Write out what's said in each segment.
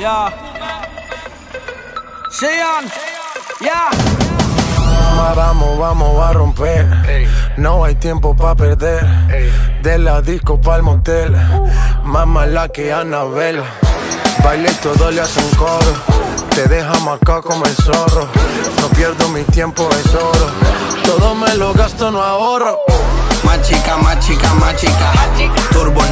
Ya. Sean. Ya. Vamos, vamos a romper. No hay tiempo para perder. De la disco pa'l motel. Más mala que Anabel. Baile y todo le hacen coro. Te deja marcado como el zorro. No pierdo mi tiempo, es oro. Todo me lo gasto, no ahorro. Más chica, más chica, más chica. Turbo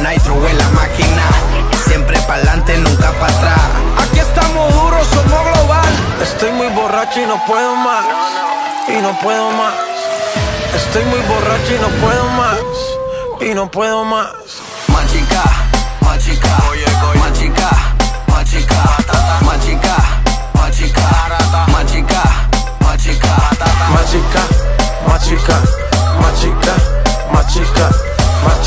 borracho y no puedo más. Y no puedo más. Estoy muy borracho y no puedo más. Y no puedo más. Más chica, más chica. Más chica, más chica. Más chica, más chica. Más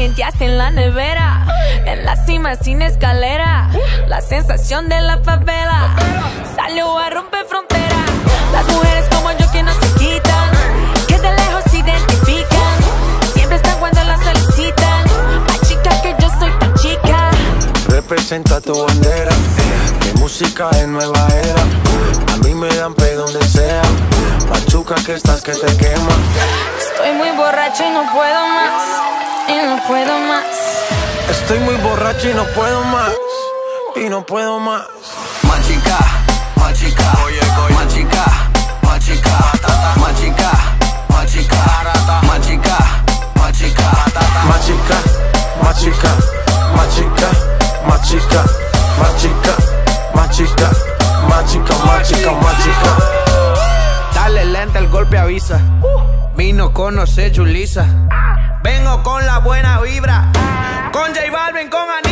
Calienteaste en la nevera, en la cima sin escalera. La sensación de la favela salió a romper frontera. Las mujeres como yo que no se quitan, que de lejos se identifican. Siempre están cuando las solicitan. Más chica que yo soy tu chica. Representa tu bandera. Mi música es nueva era. A mí me dan pe donde sea. Machuca que estás que te quema. Estoy muy borracho y no puedo más. Y no puedo más. Estoy muy borracho y no puedo más. Y no puedo más. Más chica, más chica. Más chica, más chica. Más chica, más chica. Más chica, más chica. Más chica, más chica, más chica, más chica, más chica, más chica, más chica, más chica, más chica. Dale lenta, el golpe avisa. Vino conoce Julisa. Vengo con la buena vibra. Con J Balvin, con Anita.